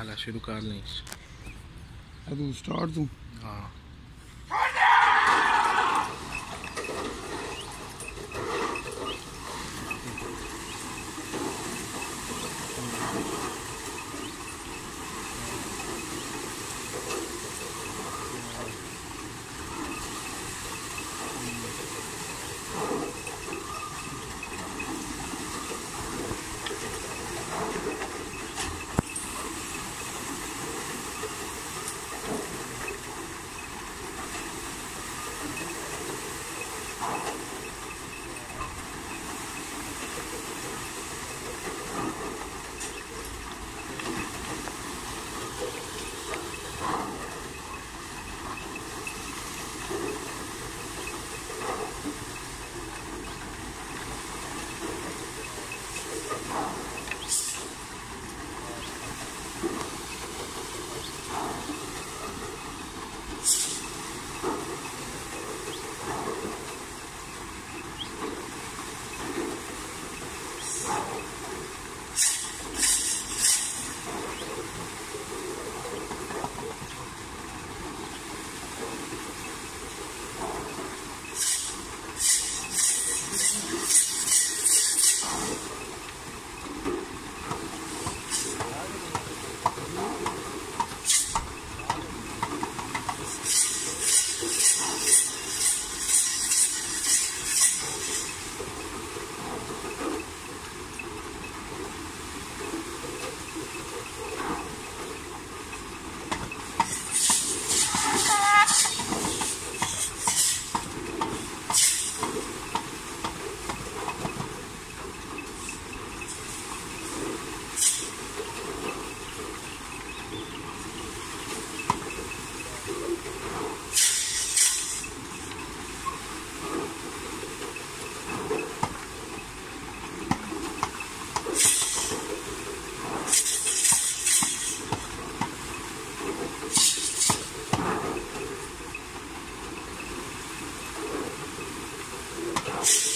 అలా షురుకాల నుంచి అది స్టార్ట్ Thank you.